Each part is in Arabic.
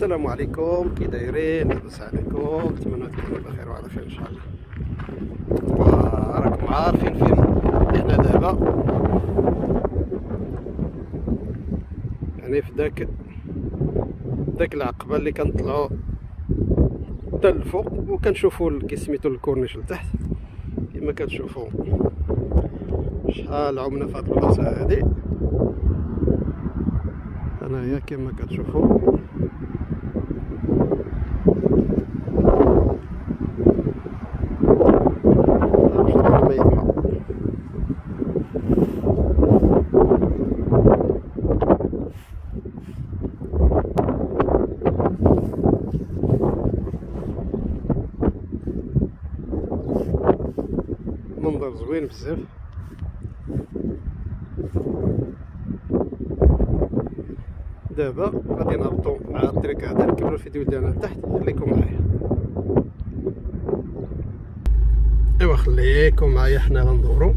السلام عليكم. كي دايرين؟ لاباس عليكم نتمنى تكونوا بخير وعلى خير إن شاء الله. راكم عارفين فين إحنا دابا. يعني في داك داك العقبة اللي كنطلعوا حتى الفوق وكنشوفوا كيسميتو الكورنيش لتحت. كما كتشوفوا شحال عمنا في هاد البلاصة هادي. هنايا كما كتشوفوا زوين بزاف. دابا غادي نهبطو مع الطريق هذا نكملو الفيديو ديالنا لتحت خليكم معايا. ايوا خليكم معايا حنا غندورو.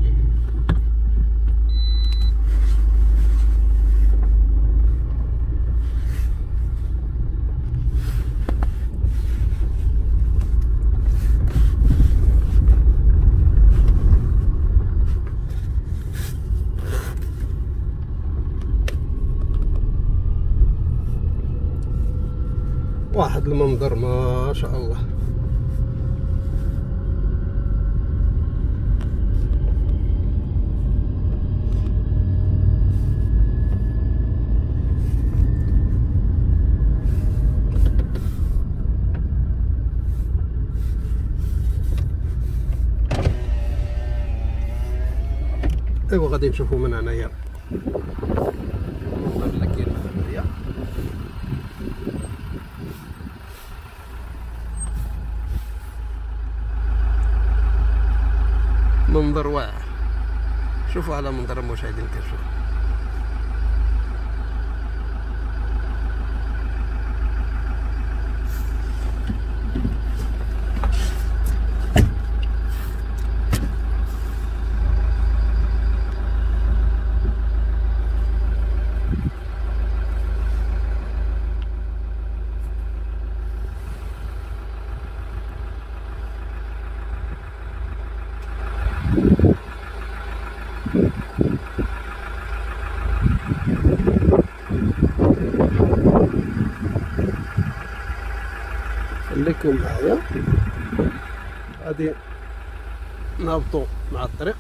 واحد المنظر ما شاء الله. ايوا غادي نشوفو من هنايا المنظر اللي كاين من هنايا منظر واعر شوفوا على منظر المشاهدين كيشوف خليكم معايا. غادي نهبطو مع الطريق.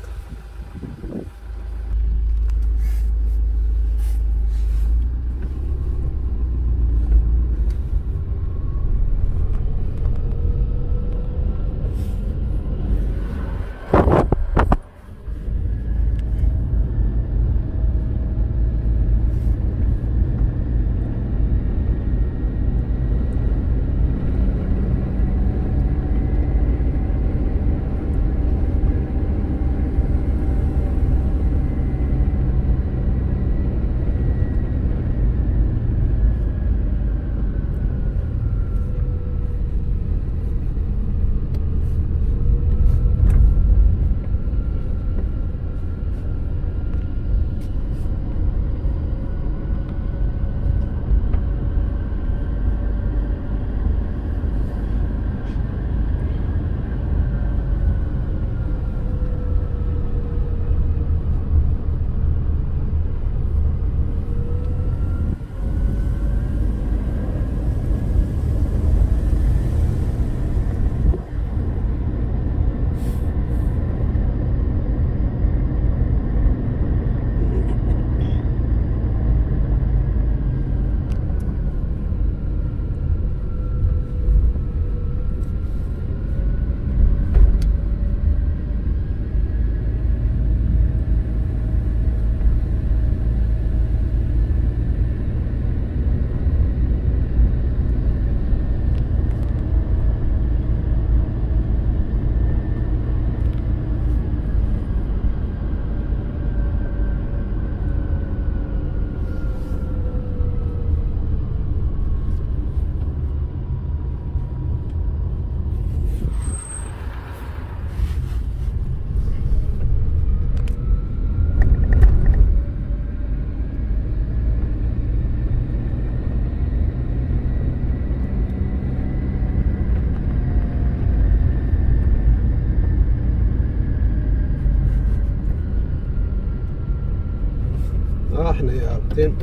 هابطين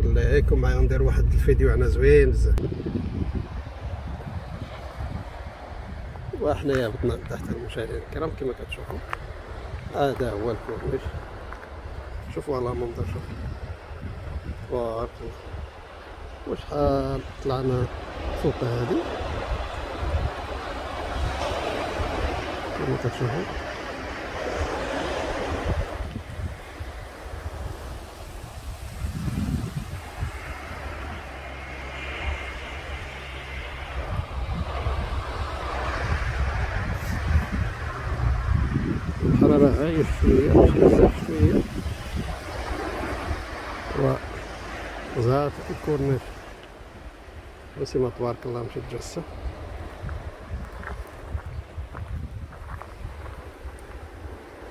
الله يعيكم معايا ندير واحد الفيديو عنا زوين بزاف. وحنايا هبطنا تحت المشاهدين الكرام كما كتشوفوا. هذا هو الكورنيش. شوفوا على منظر شوف تبارك الله وشحال طلعنا فوق هذه. كما كتشوفوا. هاي شوية بزاف شوية. وزاد الكورنيش. ما تبارك الله مشات جسة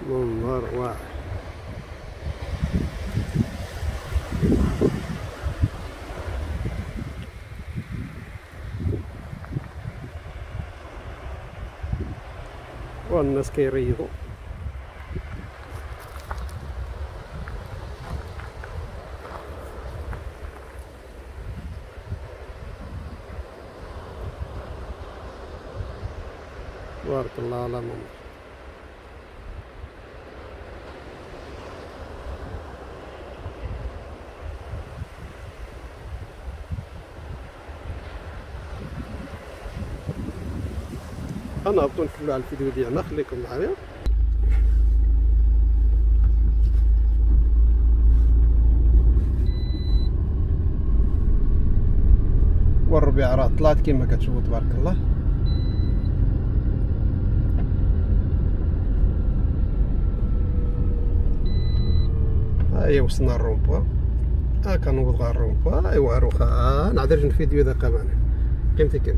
منظر واعر والناس كيريضوا. تبارك الله على ماما أنا نكملوا على الفيديو ديالنا خليكم معايا. والربيع راه طلعت كما كتشوفوا تبارك الله. هيا وصلنا الرومبوا ها كنوض غا الرومبوا ايوا روخا نعدرج الفيديو ذا كمان قيمتي كم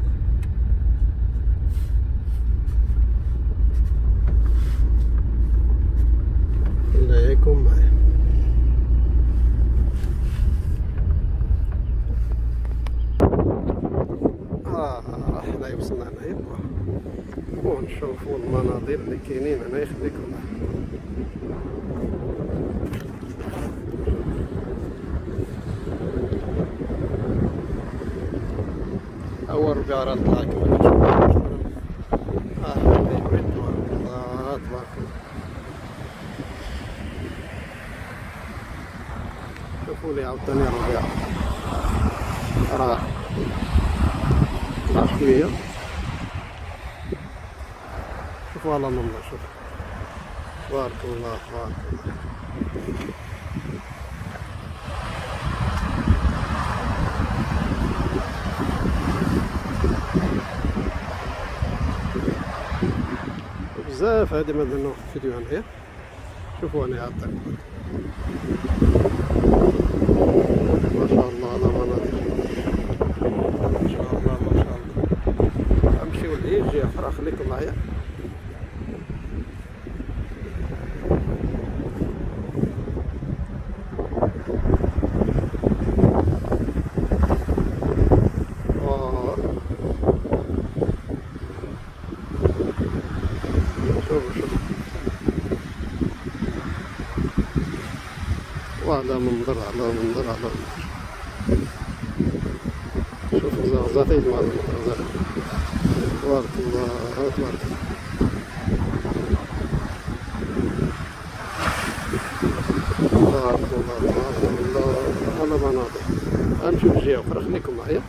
الله يكون معايا. آه حنايا وصلنا هنايا ونشوفوا المناظر اللي كاينين هنا يخليكم ربيع طلع تبارك الله تبارك الله شوفوا لي عاوتاني الربيع راه طلع شوية. شوفوا على المنظر شوف تبارك الله تبارك الله بزاف. هادي ما درنا فيديو هنايا. شوفوا أنا عطاك ما شاء الله على مناظر. ما شاء الله ما شاء الله. نمشيو لهيه جهه أخرى خليكم معايا وعلى منظر على منظر على منظر. شوف زغزغتي مع المنظر تبارك الله تبارك الله. تبارك الله تبارك الله. على مناظر غنمشيو لجهة أخرى خليكم معايا؟